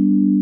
you